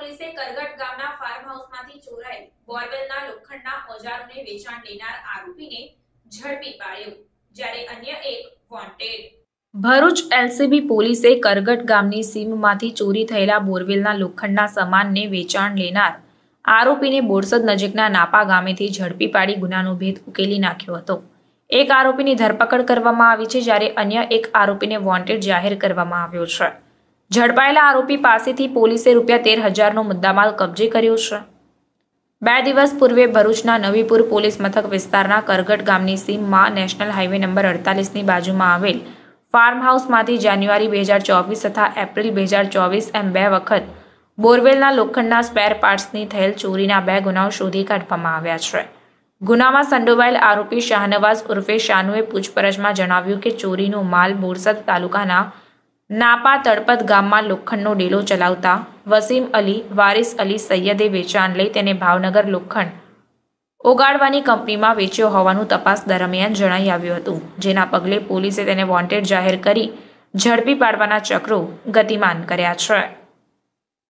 પોલીસે કરગટ ગામના ફાર્મ હાઉસમાંથી ચોરાયેલ બોરવેલના લોખંડના ઓજારોને વેચાણ દેનાર આરોપીને ઝડપી પાડ્યો, જ્યારે અન્ય એક વોન્ટેડ ભરૂચ એલસીબી પોલીસે કરગટ ગામની સીમમાંથી ચોરી થયેલા બોરવેલના લોખંડના સામાનને વેચાણ લેનાર આરોપીને બોરસદ નજીકના નાપા ગામેથી ઝડપી પાડી ગુનાનો ભેદ ઉકેલી નાખ્યો હતો. એક આરોપીની ધરપકડ કરવામાં આવી છે જ્યારે અન્ય એક આરોપીને વોન્ટેડ જાહેર કરવામાં આવ્યો છે. ઝડપાયેલા આરોપી પાસેથી પોલીસે રૂપિયા તેર હજારનો મુદ્દામાલ કબજે કર્યો છે. બે દિવસ પૂર્વે ભરૂચના નવીપુર પોલીસ મથક વિસ્તારના કરગટ ગામની સીમમાં નેશનલ હાઈવે નંબર અડતાલીસની બાજુમાં આવેલ ફાર્મ હાઉસમાંથી જાન્યુઆરી બે હજાર ચોવીસ તથા એપ્રિલ બે હજાર ચોવીસ એમ બે વખત બોરવેલના લોખંડના સ્પેર પાર્ટ્સની થયેલ ચોરીના બે ગુનાઓ શોધી કાઢવામાં આવ્યા છે. ગુનામાં સંડોવાયેલ આરોપી શાહનવાઝ ઉર્ફે શાનુએ પૂછપરછમાં જણાવ્યું કે ચોરીનો માલ બોરસદ તાલુકાના નાપા તળપત ગામમાં લોખંડનો ડેલો ચલાવતા વસીમ અલી, વારિસ અલી સૈયદે વેચાણ લઈ તેને ભાવનગર લોખંડ ઓગાળવાની કંપનીમાં વેચ્યો હોવાનું તપાસ દરમિયાન જણાઈ આવ્યું હતું, જેના પગલે પોલીસે તેને વોન્ટેડ જાહેર કરી ઝડપી પાડવાના ચક્રો ગતિમાન કર્યા છે.